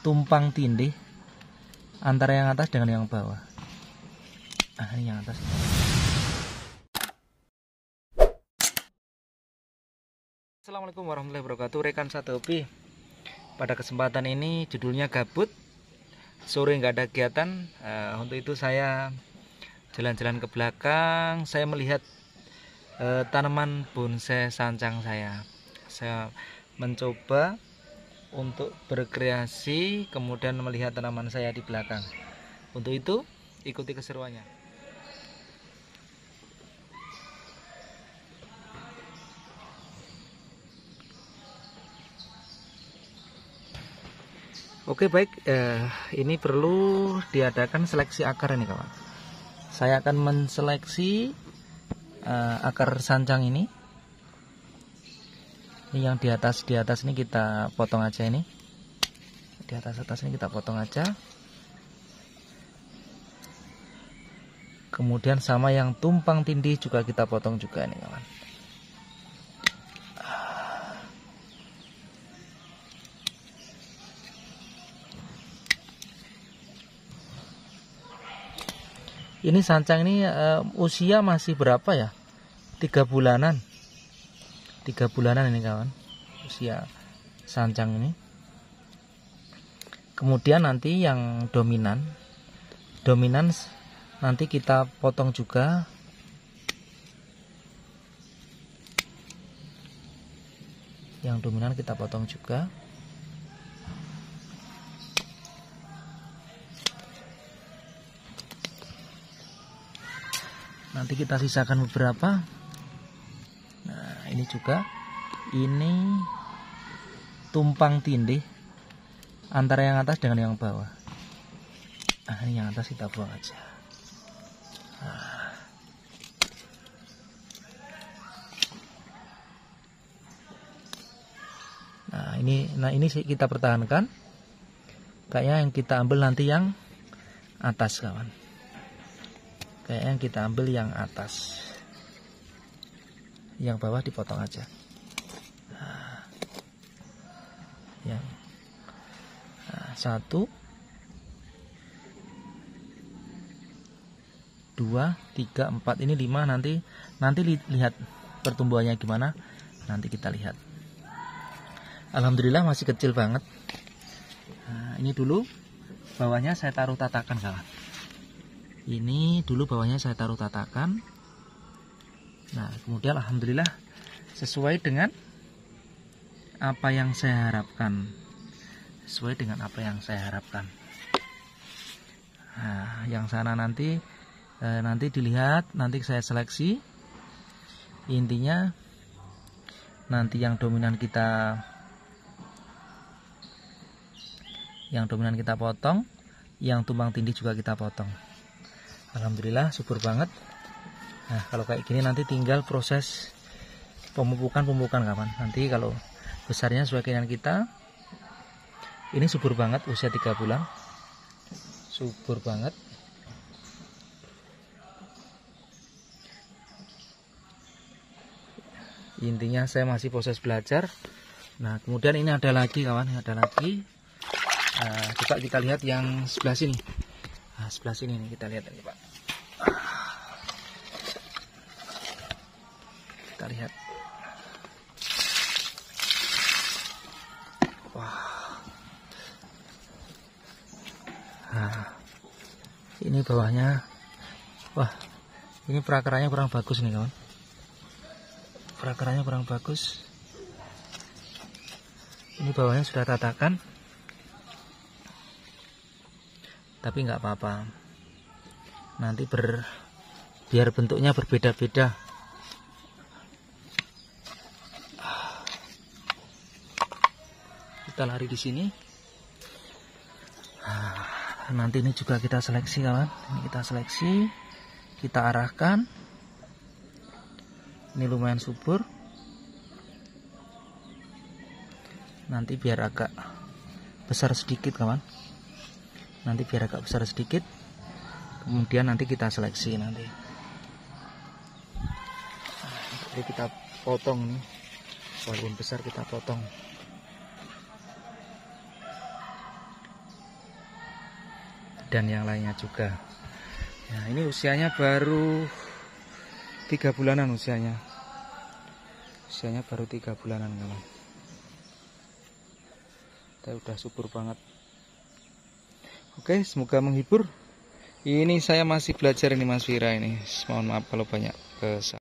tumpang tindih antara yang atas dengan yang bawah. Ah, ini yang atas. Assalamualaikum warahmatullahi wabarakatuh. Rekan satu hobi pada kesempatan ini judulnya gabut. Sore nggak ada kegiatan. Uh, untuk itu saya jalan-jalan ke belakang. Saya melihat uh, tanaman bonsai sancang saya. Saya mencoba untuk berkreasi kemudian melihat tanaman saya di belakang untuk itu ikuti keseruannya Oke baik, eh, ini perlu diadakan seleksi akar ini kawan. Saya akan menseleksi eh, akar sancang ini. Ini yang di atas di atas ini kita potong aja ini. Di atas atas ini kita potong aja. Kemudian sama yang tumpang tindih juga kita potong juga ini kawan. ini sancang ini uh, usia masih berapa ya tiga bulanan tiga bulanan ini kawan. Usia sancang ini. Kemudian nanti yang dominan. Dominan nanti kita potong juga. Yang dominan kita potong juga. Nanti kita sisakan beberapa ini juga. Ini tumpang tindih antara yang atas dengan yang bawah. Nah ini yang atas kita buang aja. Nah ini nah ini kita pertahankan. Kayaknya yang kita ambil nanti yang atas kawan. Kayaknya kita ambil yang atas yang bawah dipotong aja. Nah, yang nah, satu. Dua tiga empat. Ini lima nanti nanti li lihat pertumbuhannya gimana. Nanti kita lihat. Alhamdulillah masih kecil banget. Nah, ini dulu bawahnya saya taruh tatakan kawan ini dulu bawahnya saya taruh tatakan nah kemudian Alhamdulillah sesuai dengan apa yang saya harapkan. Sesuai dengan apa yang saya harapkan. Nah yang sana nanti eh, nanti dilihat nanti saya seleksi. Intinya nanti yang dominan kita yang dominan kita potong yang tumbang tindih juga kita potong. Alhamdulillah subur banget nah kalau kayak gini nanti tinggal proses pemupukan pemupukan kapan nanti kalau besarnya sesuai keinginan kita ini subur banget usia 3 bulan. Subur banget. Intinya saya masih proses belajar. Nah kemudian ini ada lagi kawan ada lagi. Nah, coba kita lihat yang sebelah sini. Nah, sebelah sini nih kita lihat ini, Pak. Kita lihat. Wah. Nah, ini bawahnya. Wah, ini perakarannya kurang bagus nih, kawan. Perakarannya kurang bagus. Ini bawahnya sudah tatakan. tapi nggak apa-apa nanti ber biar bentuknya berbeda-beda kita lari di sini. Nanti ini juga kita seleksi kawan. Ini kita seleksi kita arahkan. Ini lumayan subur. Nanti biar agak besar sedikit kawan. Nanti biar agak besar sedikit. Kemudian nanti kita seleksi nanti. Jadi kita potong nih. Walaupun besar kita potong dan yang lainnya juga. Nah ini usianya baru tiga bulanan usianya. Usianya baru tiga bulanan kawan kita udah subur banget. Oke semoga menghibur. Ini saya masih belajar ini Mas Vira ini. Mohon maaf kalau banyak kesalahan